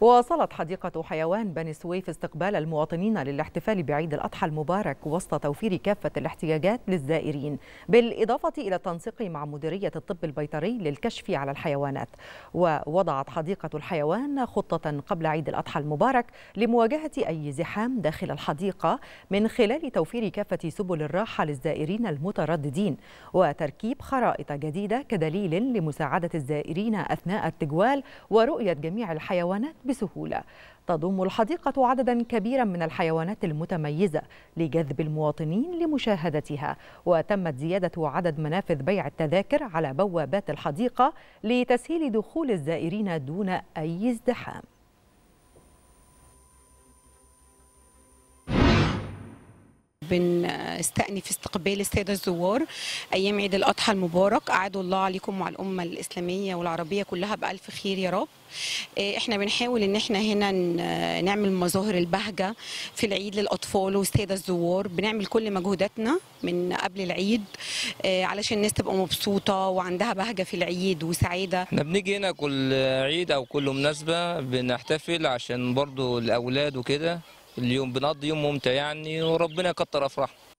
واصلت حديقة حيوان بني سويف استقبال المواطنين للاحتفال بعيد الأضحى المبارك وسط توفير كافة الاحتياجات للزائرين بالإضافة إلى التنسيق مع مديرية الطب البيطري للكشف على الحيوانات. ووضعت حديقة الحيوان خطة قبل عيد الأضحى المبارك لمواجهة أي زحام داخل الحديقة من خلال توفير كافة سبل الراحة للزائرين المترددين وتركيب خرائط جديدة كدليل لمساعدة الزائرين أثناء التجوال ورؤية جميع الحيوانات بسهولة. تضم الحديقة عددا كبيرا من الحيوانات المتميزة لجذب المواطنين لمشاهدتها وتمت زيادة عدد منافذ بيع التذاكر على بوابات الحديقة لتسهيل دخول الزائرين دون أي ازدحام. بنستأنف استقبال السادة الزوار أيام عيد الأضحى المبارك. أعادوا الله عليكم وعلى الأمة الإسلامية والعربية كلها بألف خير يا رب. إحنا بنحاول إن إحنا هنا نعمل مظاهر البهجة في العيد للأطفال والساده الزوار. بنعمل كل مجهوداتنا من قبل العيد علشان الناس تبقى مبسوطة وعندها بهجة في العيد وسعادة. إحنا بنيجي هنا كل عيد أو كل مناسبة بنحتفل عشان برضو الأولاد وكده. اليوم بنقضي يوم ممتع يعني وربنا يكتر افراحهم